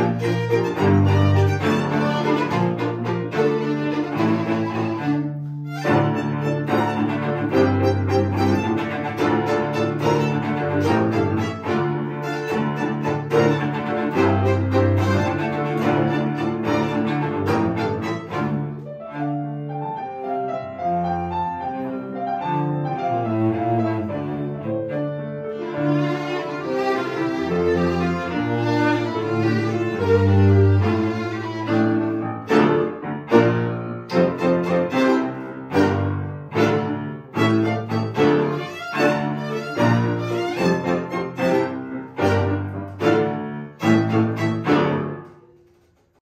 Música